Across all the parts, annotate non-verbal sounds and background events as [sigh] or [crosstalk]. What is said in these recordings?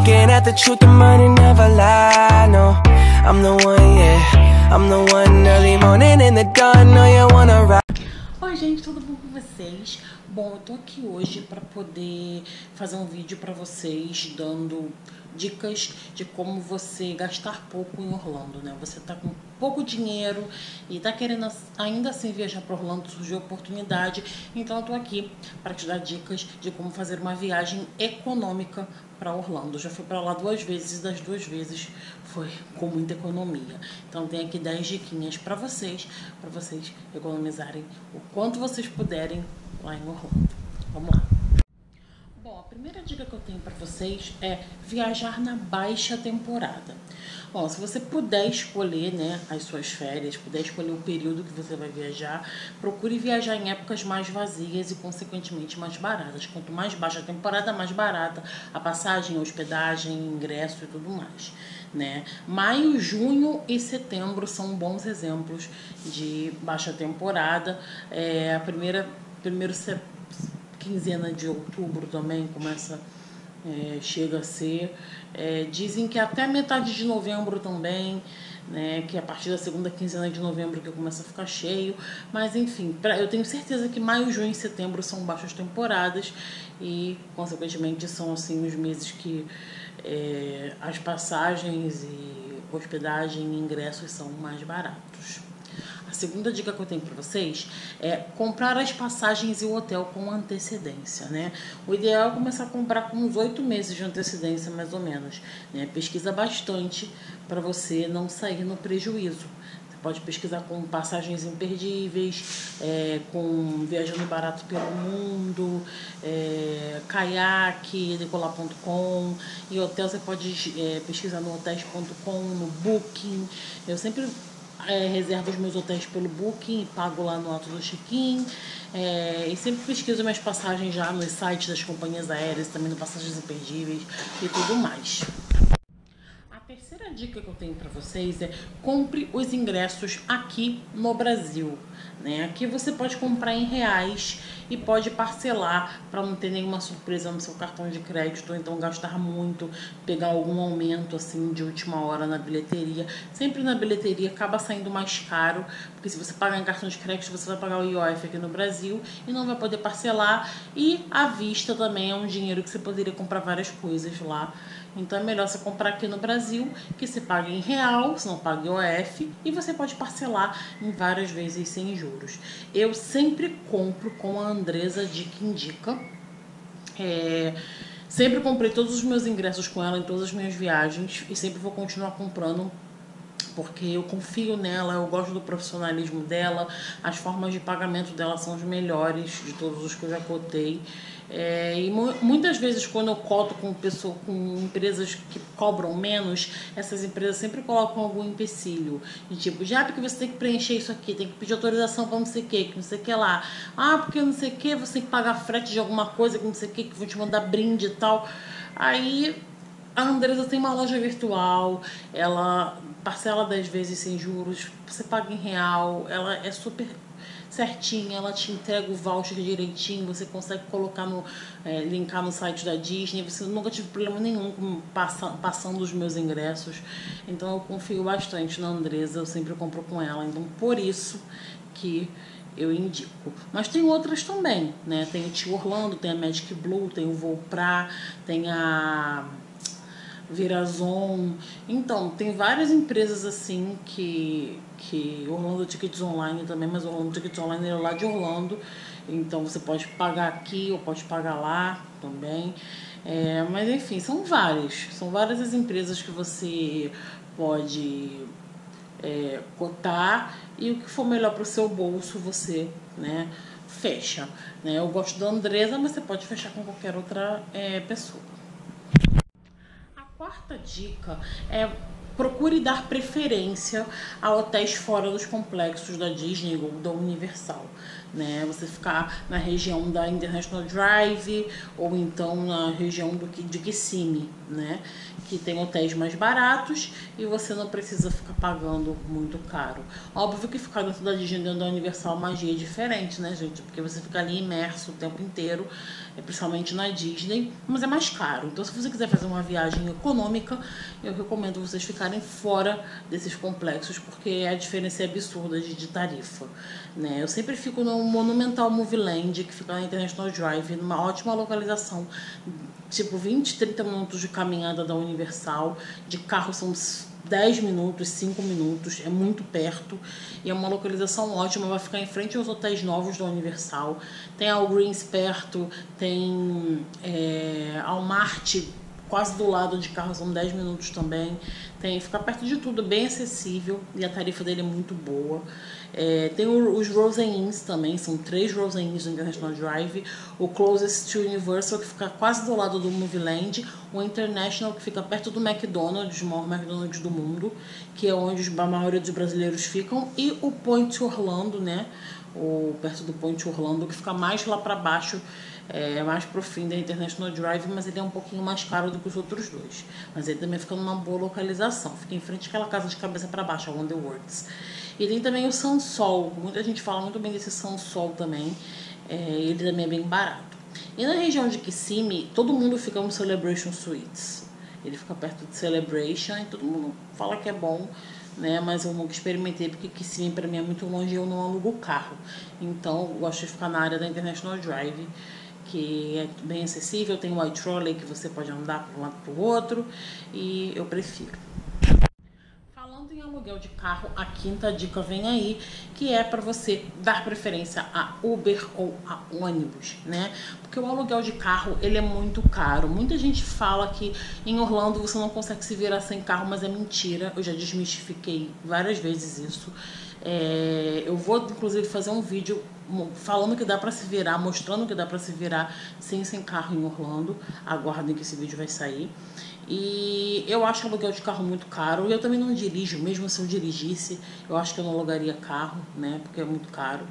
Looking at the truth, the money never lie. No, I'm the one, yeah. I'm the one early morning in the dawn. No, you wanna ride. Oi, gente, tudo bom com vocês? Bom, eu tô aqui hoje para poder fazer um vídeo para vocês dando dicas de como você gastar pouco em Orlando, né? Você tá com pouco dinheiro e tá querendo ainda assim viajar para Orlando, surgiu oportunidade, então eu tô aqui para te dar dicas de como fazer uma viagem econômica para Orlando. Já fui para lá duas vezes e das duas vezes foi com muita economia. Então tem aqui 10 diquinhas para vocês, para vocês economizarem o quanto vocês puderem lá em Orlando. Vamos lá. Primeira dica que eu tenho para vocês é viajar na baixa temporada. Bom, se você puder escolher né, as suas férias, puder escolher o período que você vai viajar, procure viajar em épocas mais vazias e, consequentemente, mais baratas. Quanto mais baixa a temporada, mais barata a passagem, a hospedagem, ingresso e tudo mais. Né? Maio, junho e setembro são bons exemplos de baixa temporada. É, a primeira primeiro quinzena de outubro também começa é, chega a ser é, dizem que até metade de novembro também né, que a partir da segunda quinzena de novembro que começa a ficar cheio, mas enfim, pra, eu tenho certeza que maio, junho e setembro são baixas temporadas e consequentemente são assim os meses que é, as passagens e hospedagem e ingressos são mais baratos. Segunda dica que eu tenho para vocês é comprar as passagens e o hotel com antecedência, né? O ideal é começar a comprar com uns oito meses de antecedência, mais ou menos. Né? Pesquisa bastante para você não sair no prejuízo. Você pode pesquisar com passagens imperdíveis, é, com viajando barato pelo mundo, é, caiaque, decolar.com e hotel você pode é, pesquisar no hotéis.com, no Booking. Eu sempre é, reservo os meus hotéis pelo Booking, pago lá no alto do check-in. É, e sempre pesquiso minhas passagens já nos sites das companhias aéreas, também no Passagens Imperdíveis e tudo mais. Terceira dica que eu tenho para vocês é compre os ingressos aqui no Brasil. Né? Aqui você pode comprar em reais e pode parcelar para não ter nenhuma surpresa no seu cartão de crédito, ou então gastar muito, pegar algum aumento assim de última hora na bilheteria. Sempre na bilheteria acaba saindo mais caro, porque se você pagar em cartão de crédito, você vai pagar o IOF aqui no Brasil e não vai poder parcelar. E à vista também é um dinheiro que você poderia comprar várias coisas lá. Então é melhor você comprar aqui no Brasil, que você paga em real, se não paga IOF, e você pode parcelar em várias vezes sem juros. Eu sempre compro com a Andresa Dica Indica. É, sempre comprei todos os meus ingressos com ela em todas as minhas viagens e sempre vou continuar comprando porque eu confio nela, eu gosto do profissionalismo dela, as formas de pagamento dela são as melhores de todos os que eu já cotei. É, e mu muitas vezes quando eu coto com pessoas, com empresas que cobram menos, essas empresas sempre colocam algum empecilho. De tipo, já porque você tem que preencher isso aqui, tem que pedir autorização para não sei o que, que não sei o que lá. Ah, porque não sei o que, você tem que pagar frete de alguma coisa, que não sei o que, que vão te mandar brinde e tal. Aí a Andresa tem uma loja virtual, ela parcela 10 vezes sem juros, você paga em real, ela é super certinha, ela te entrega o voucher direitinho, você consegue colocar no, é, linkar no site da Disney, você nunca tive problema nenhum com passa, passando os meus ingressos, então eu confio bastante na Andresa, eu sempre compro com ela, então por isso que eu indico. Mas tem outras também, né? Tem o Tio Orlando, tem a Magic Blue, tem o Voo Pra, tem a Virazon. Então, tem várias empresas assim que, que Orlando Tickets Online também, mas Orlando Tickets Online é lá de Orlando. Então você pode pagar aqui ou pode pagar lá também. É, mas enfim, são várias. São várias as empresas que você pode é, cotar e o que for melhor para o seu bolso você né, fecha. Né? Eu gosto da Andresa, mas você pode fechar com qualquer outra é, pessoa quarta dica é procure dar preferência a hotéis fora dos complexos da Disney ou da Universal. Né? Você ficar na região da International Drive ou então na região do, de Kissimmee, né? que tem hotéis mais baratos e você não precisa ficar pagando muito caro. Óbvio que ficar dentro da Disney, dentro da Universal, magia é diferente, né, gente? Porque você fica ali imerso o tempo inteiro, é principalmente na Disney, mas é mais caro. Então, se você quiser fazer uma viagem econômica, eu recomendo vocês ficarem fora desses complexos, porque a diferença é absurda de, de tarifa. Né? Eu sempre fico no Monumental Movie Land, que fica na International Drive, numa ótima localização tipo 20, 30 minutos de caminhada da Universal. De carro são 10 minutos, 5 minutos, é muito perto e é uma localização ótima, vai ficar em frente aos hotéis novos da Universal. Tem a Greens perto, tem é, Almarte quase do lado de carro, são 10 minutos também. Tem, fica perto de tudo, bem acessível e a tarifa dele é muito boa. É, tem os Rosen Inns também, são três Rosen Inns do International Drive. O Closest to Universal, que fica quase do lado do Movieland. O International, que fica perto do McDonald's, o maior McDonald's do mundo, que é onde a maioria dos brasileiros ficam. E o Point Orlando, né? O, perto do Point Orlando, que fica mais lá para baixo é mais pro fim da International Drive, mas ele é um pouquinho mais caro do que os outros dois. Mas ele também fica numa boa localização, fica em frente àquela casa de cabeça para baixo, a Wonderworks. E tem também o Sansol, muita gente fala muito bem desse Sansol também, é, ele também é bem barato. E na região de Kissimmee, todo mundo fica no Celebration Suites. Ele fica perto de Celebration e todo mundo fala que é bom, né? Mas eu nunca experimentei porque Kissimmee para mim é muito longe e eu não alugo carro. Então, eu gosto de ficar na área da International Drive que é bem acessível, tem o iTrolley que você pode andar para um lado para o outro e eu prefiro. Falando em aluguel de carro, a quinta dica vem aí, que é para você dar preferência a Uber ou a ônibus, né? Porque o aluguel de carro, ele é muito caro. Muita gente fala que em Orlando você não consegue se virar sem carro, mas é mentira. Eu já desmistifiquei várias vezes isso. É, eu vou, inclusive, fazer um vídeo falando que dá para se virar, mostrando que dá para se virar sem sem carro em Orlando. Aguardem que esse vídeo vai sair. E eu acho o aluguel de carro muito caro. E eu também não dirijo, mesmo se eu dirigisse, eu acho que eu não alugaria carro, né? Porque é muito caro.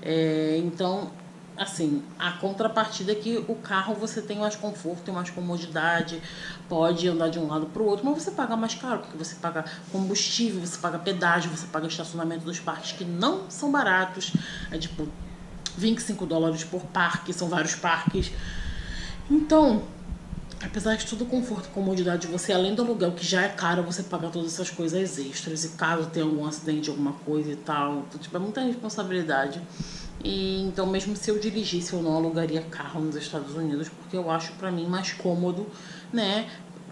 É, então, assim, a contrapartida é que o carro você tem mais conforto, tem mais comodidade, pode andar de um lado para o outro, mas você paga mais caro, porque você paga combustível, você paga pedágio, você paga estacionamento dos parques que não são baratos, é tipo 25 dólares por parque, são vários parques. Então, apesar de todo o conforto e comodidade de você, além do aluguel que já é caro, você paga todas essas coisas extras, e caso tenha algum acidente, alguma coisa e tal, então, tipo, é muita responsabilidade. E, então, mesmo se eu dirigisse, eu não alugaria carro nos Estados Unidos, porque eu acho para mim mais cômodo, né?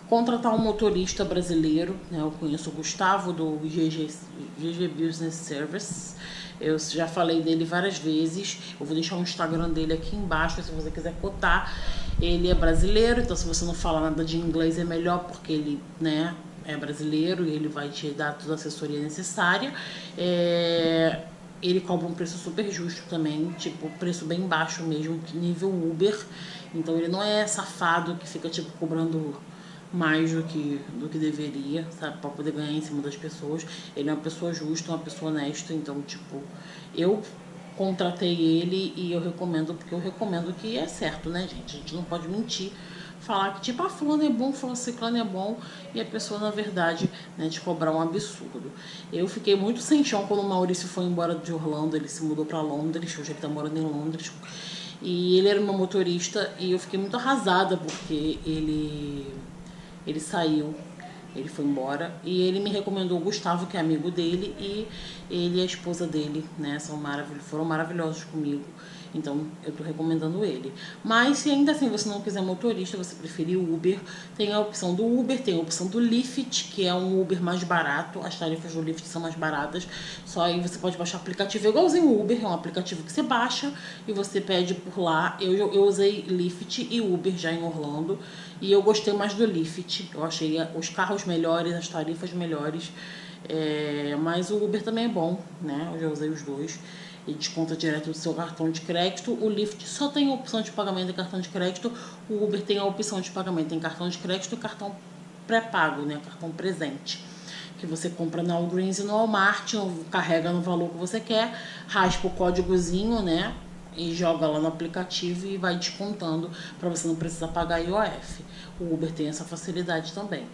Contratar um motorista brasileiro, né? Eu conheço o Gustavo do GG, GG Business Service. Eu já falei dele várias vezes. Eu vou deixar o Instagram dele aqui embaixo se você quiser cotar. Ele é brasileiro, então se você não fala nada de inglês é melhor porque ele, né, é brasileiro e ele vai te dar toda a assessoria necessária. É ele cobra um preço super justo também, tipo, preço bem baixo mesmo, nível Uber. Então ele não é safado que fica tipo cobrando mais do que, do que deveria, sabe, para poder ganhar em cima das pessoas. Ele é uma pessoa justa, uma pessoa honesta, então, tipo, eu contratei ele e eu recomendo, porque eu recomendo que é certo, né, gente? A gente não pode mentir falar que tipo, ah, fulano é bom, fulano ciclano é bom, e a pessoa, na verdade, né, te cobrar um absurdo. Eu fiquei muito sem chão quando o Maurício foi embora de Orlando, ele se mudou para Londres, hoje ele tá morando em Londres, e ele era meu motorista, e eu fiquei muito arrasada porque ele, ele saiu ele foi embora e ele me recomendou o Gustavo, que é amigo dele, e ele e a esposa dele, né, são maravilhosos, foram maravilhosos comigo. Então eu estou recomendando ele. Mas se ainda assim você não quiser motorista, você preferir o Uber, tem a opção do Uber, tem a opção do Lyft, que é um Uber mais barato. As tarifas do Lyft são mais baratas. Só aí você pode baixar o aplicativo igualzinho o Uber, é um aplicativo que você baixa e você pede por lá. Eu, eu usei Lyft e Uber já em Orlando e eu gostei mais do Lyft. Eu achei os carros melhores, as tarifas melhores. É, mas o Uber também é bom, né? Eu já usei os dois e desconta direto do seu cartão de crédito. O Lyft só tem a opção de pagamento em cartão de crédito. O Uber tem a opção de pagamento em cartão de crédito e cartão pré-pago, né? Cartão presente. Que você compra na Walgreens e no Walmart, carrega no valor que você quer, raspa o códigozinho, né? E joga lá no aplicativo e vai descontando para você não precisar pagar IOF. O Uber tem essa facilidade também.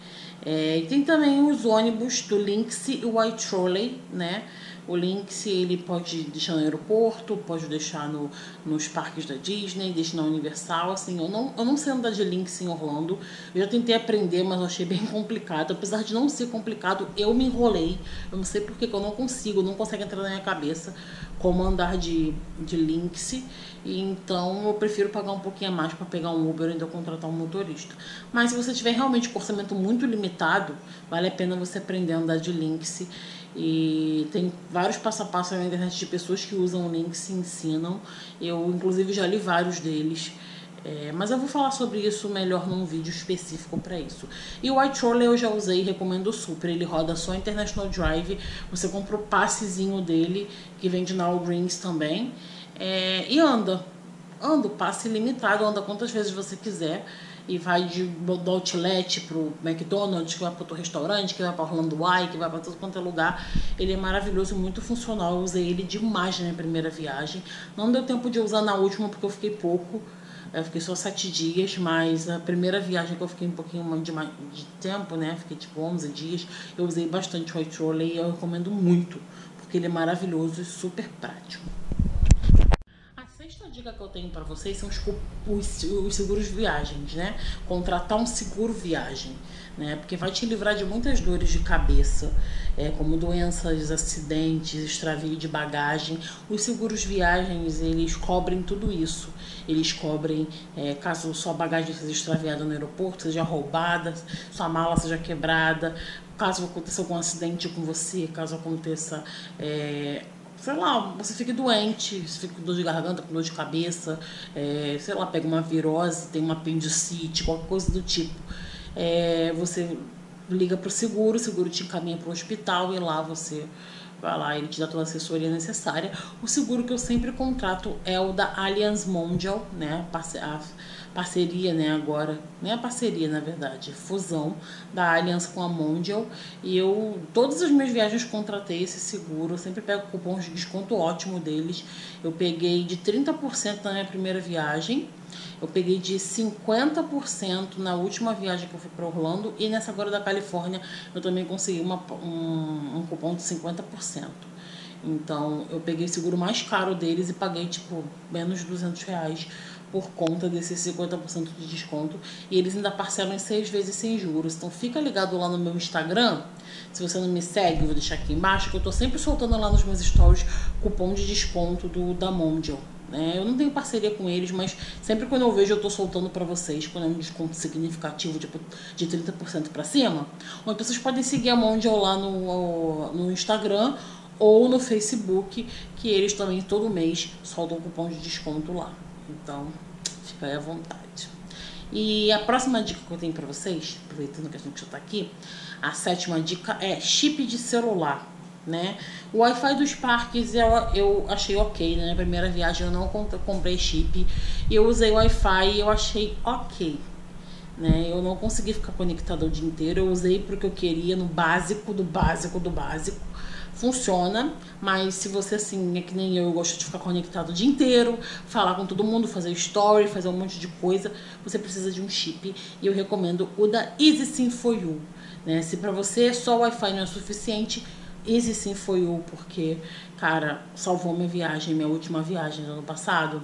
É, e tem também os ônibus do Lynx e o iTrolley, né? O Lynx ele pode deixar no aeroporto, pode deixar no, nos parques da Disney, deixa na Universal, assim, eu não, eu não sei andar de Lynx em Orlando, eu já tentei aprender, mas eu achei bem [laughs] complicado, apesar de não ser complicado, eu me enrolei, eu não sei porque que eu não consigo, não consegue entrar na minha cabeça como andar de, de Lynx, então eu prefiro pagar um pouquinho a mais para pegar um Uber e ainda contratar um motorista. Mas se você tiver realmente com orçamento muito limitado, vale a pena você aprender a andar de Lynx e tem vários passo a passo na internet de pessoas que usam o link se ensinam. Eu, inclusive, já li vários deles. É, mas eu vou falar sobre isso melhor num vídeo específico para isso. E o iTroller eu já usei e recomendo super. Ele roda só International Drive. Você compra o passezinho dele, que vende na Allgreens também. É, e anda. Anda, passe ilimitado, anda quantas vezes você quiser e vai de, do outlet pro McDonald's, que vai para outro restaurante, que vai para Orlando Eye, que vai para todo quanto é lugar. Ele é maravilhoso, muito funcional. Eu usei ele demais na minha primeira viagem. Não deu tempo de usar na última porque eu fiquei pouco. Eu fiquei só sete dias, mas a primeira viagem que eu fiquei um pouquinho de, de tempo, né? Fiquei tipo 11 dias. Eu usei bastante o White Trolley e eu recomendo muito, porque ele é maravilhoso e super prático dica que eu tenho para vocês são os, os, os, seguros viagens, né? Contratar um seguro viagem, né? Porque vai te livrar de muitas dores de cabeça, é, como doenças, acidentes, extravio de bagagem. Os seguros viagens, eles cobrem tudo isso. Eles cobrem é, caso sua bagagem seja extraviada no aeroporto, seja roubada, sua mala seja quebrada, caso aconteça algum acidente com você, caso aconteça é, sei lá, você fica doente, você fica com dor de garganta, com dor de cabeça, é, sei lá, pega uma virose, tem uma apendicite, qualquer coisa do tipo. É, você liga para o seguro, o seguro te encaminha para o hospital e lá você vai lá, ele te dá toda a assessoria necessária. O seguro que eu sempre contrato é o da Allianz Mondial, né? A parceria, né, agora, nem a parceria, na verdade, fusão da aliança com a Mondial. E eu, todas as minhas viagens, contratei esse seguro. Eu sempre pego cupons de desconto ótimo deles. Eu peguei de 30% na minha primeira viagem. Eu peguei de 50% na última viagem que eu fui para Orlando. E nessa agora da Califórnia, eu também consegui uma, um, um cupom de 50%. Então, eu peguei o seguro mais caro deles e paguei, tipo, menos de 200 reais por conta desses 50% de desconto. E eles ainda parcelam em seis vezes sem juros. Então fica ligado lá no meu Instagram. Se você não me segue, vou deixar aqui embaixo, que eu tô sempre soltando lá nos meus stories cupom de desconto do da Mondial. Né? Eu não tenho parceria com eles, mas sempre quando eu vejo eu tô soltando para vocês, quando é um desconto significativo, tipo de 30% para cima. Ou então vocês podem seguir a Mondial lá no, no Instagram ou no Facebook, que eles também todo mês soltam cupom de desconto lá. Então, fica aí à vontade. E a próxima dica que eu tenho para vocês, aproveitando que a gente já está aqui, a sétima dica é chip de celular. Né? O Wi-Fi dos parques eu, eu achei ok. Né? Na primeira viagem eu não comprei chip. Eu usei Wi-Fi e eu achei ok. Né? Eu não consegui ficar conectado o dia inteiro. Eu usei porque eu queria no básico, do básico, do básico funciona, mas se você assim é que nem eu, eu gosto de ficar conectado o dia inteiro, falar com todo mundo, fazer story, fazer um monte de coisa, você precisa de um chip e eu recomendo o da EasySim for You, né? Se para você só o Wi-Fi não é suficiente, EasySim for You, porque cara, salvou minha viagem, minha última viagem do ano passado.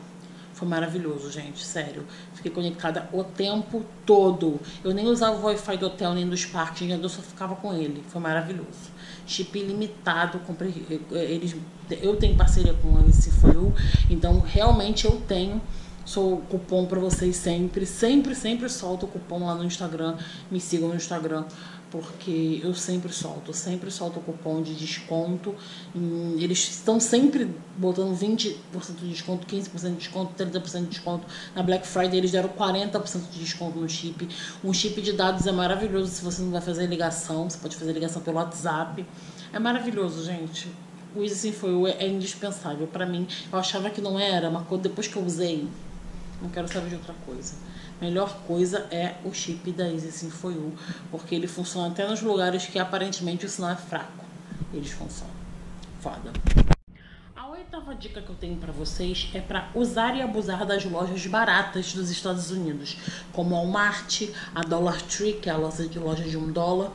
Foi maravilhoso, gente, sério. Fiquei conectada o tempo todo. Eu nem usava o Wi-Fi do hotel nem dos parques, eu só ficava com ele. Foi maravilhoso chip ilimitado. Comprei, eles, eu tenho parceria com esse Flu, então realmente eu tenho sou cupom para vocês sempre, sempre, sempre solto o cupom lá no Instagram. Me sigam no Instagram porque eu sempre solto, sempre solto cupom de desconto. Eles estão sempre botando 20% de desconto, 15% de desconto, 30% de desconto. Na Black Friday eles deram 40% de desconto no chip. Um chip de dados é maravilhoso se você não vai fazer ligação, você pode fazer ligação pelo WhatsApp. É maravilhoso, gente. O Easy foi é indispensável para mim. Eu achava que não era, mas depois que eu usei, não quero saber de outra coisa. Melhor coisa é o chip da Easy Sim For You, porque ele funciona até nos lugares que aparentemente o sinal é fraco. Eles funcionam. Foda. A oitava dica que eu tenho para vocês é para usar e abusar das lojas baratas dos Estados Unidos, como a Walmart, a Dollar Tree, que é a loja de loja de um dólar,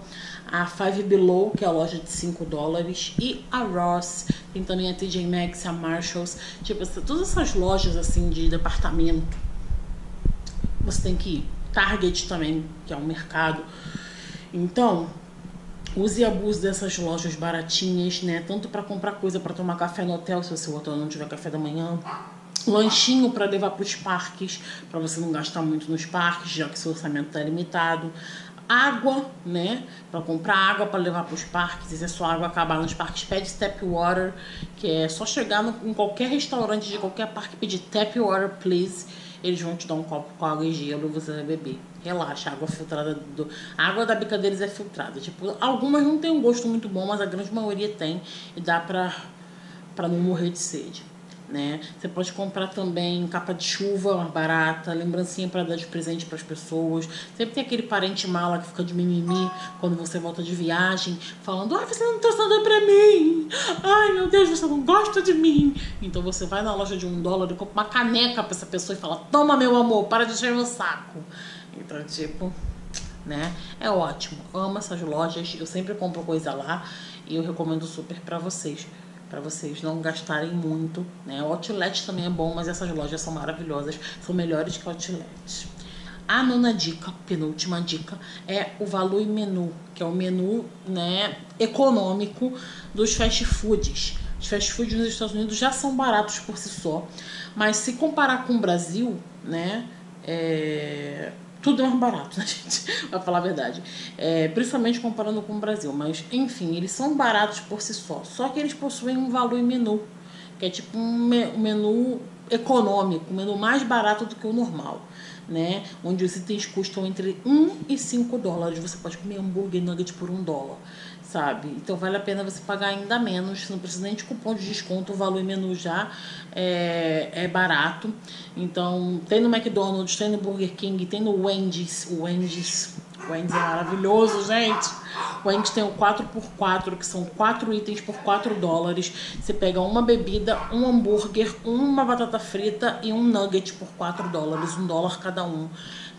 a Five Below, que é a loja de 5 dólares, e a Ross, tem também a TJ Maxx, a Marshalls, tipo, todas essas lojas assim de departamento, você tem que. Target também, que é um mercado. Então, use e abuse dessas lojas baratinhas, né? Tanto para comprar coisa para tomar café no hotel, se o seu hotel não tiver café da manhã. Lanchinho para levar para os parques, para você não gastar muito nos parques, já que seu orçamento está limitado água, né? Para comprar água para levar para os parques. E se a sua água acabar nos parques, pede tap water, que é só chegar no, em qualquer restaurante de qualquer parque pedir tap water, please. Eles vão te dar um copo com água e gelo você vai beber. Relaxa, água filtrada do. A água da bica deles é filtrada. Tipo, algumas não tem um gosto muito bom, mas a grande maioria tem. E dá pra, pra não morrer de sede né? Você pode comprar também capa de chuva mais barata, lembrancinha para dar de presente para as pessoas. Sempre tem aquele parente mala que fica de mimimi quando você volta de viagem, falando: "Ai, você não trouxe nada para mim. Ai, meu Deus, você não gosta de mim". Então você vai na loja de um dólar e compra uma caneca para essa pessoa e fala: "Toma, meu amor, para de encher meu saco". Então, tipo, né? É ótimo. Amo essas lojas. Eu sempre compro coisa lá e eu recomendo super para vocês para vocês não gastarem muito. Né? O Outlet também é bom, mas essas lojas são maravilhosas, são melhores que o Outlet. A nona dica, penúltima dica, é o valor menu, que é o menu né, econômico dos fast foods. Os fast foods nos Estados Unidos já são baratos por si só, mas se comparar com o Brasil, né, é, tudo é mais barato, [laughs] né, gente? Pra falar a verdade. É, principalmente comparando com o Brasil. Mas, enfim, eles são baratos por si só. Só que eles possuem um valor em menu, que é tipo um menu econômico, menu mais barato do que o normal. Né? Onde os itens custam entre 1 e 5 dólares. Você pode comer hambúrguer e nugget por 1 dólar sabe? Então vale a pena você pagar ainda menos, não precisa nem de cupom de desconto, o valor em menu já é, é barato. Então tem no McDonald's, tem no Burger King, tem no Wendy's, o Wendy's, o Wendy's é maravilhoso, gente. O Wendy's tem o 4x4, que são 4 itens por 4 dólares. Você pega uma bebida, um hambúrguer, uma batata frita e um nugget por 4 dólares, um dólar cada um.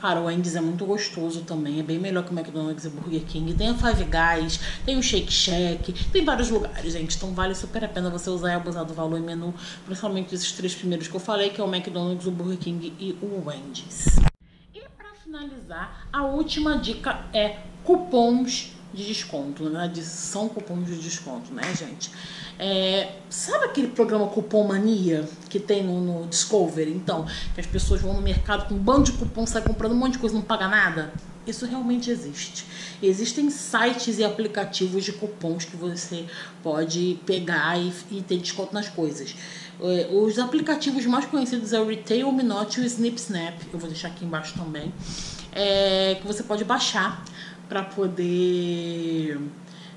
Cara, o Wendy's é muito gostoso também, é bem melhor que o McDonald's e o Burger King. Tem a Five Guys, tem o Shake Shack, tem vários lugares, gente. Então vale super a pena você usar e abusar do valor em menu, principalmente esses três primeiros que eu falei, que é o McDonald's, o Burger King e o Wendy's. Finalizar, a última dica é cupons de desconto, né? São cupons de desconto, né, gente? É, sabe aquele programa Cupom Mania que tem no, no, Discovery? Então, que as pessoas vão no mercado com um bando de cupom, saem comprando um monte de coisa e não paga nada? Isso realmente existe. Existem sites e aplicativos de cupons que você pode pegar e, e ter desconto nas coisas. É, os aplicativos mais conhecidos é o Retail Minot e o Snip Snap. Eu vou deixar aqui embaixo também. É, que você pode baixar para poder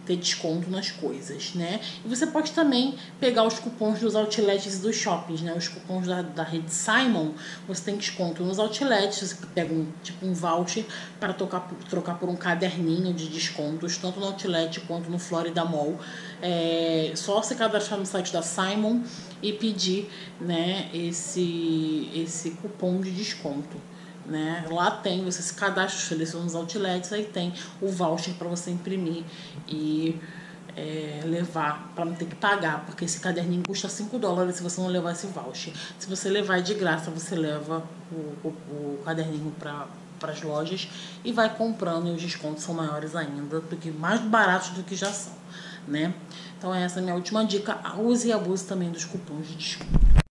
ter desconto nas coisas, né? E você pode também pegar os cupons dos outlets e dos shoppings, né? Os cupons da, da rede Simon, você tem desconto nos outlets, você pega um, tipo um voucher para trocar, trocar por um caderninho de descontos, tanto no outlet quanto no Florida Mall. É só se cadastrar no site da Simon e pedir, né, esse, esse cupom de desconto. Né? Lá tem, você se cadastra, seleciona os outlets, aí tem o voucher para você imprimir e é, levar, para não ter que pagar, porque esse caderninho custa 5 dólares se você não levar esse voucher. Se você levar de graça, você leva o, o, o caderninho para para as lojas e vai comprando e os descontos são maiores ainda, do que mais baratos do que já são, né? Então essa é a minha última dica. Use e abuse também dos cupons de desconto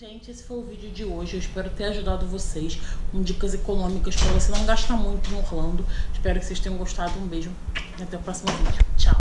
gente, esse foi o vídeo de hoje. Eu espero ter ajudado vocês com dicas econômicas para você não gastar muito em Orlando. Espero que vocês tenham gostado. Um beijo e até o próximo vídeo. Tchau!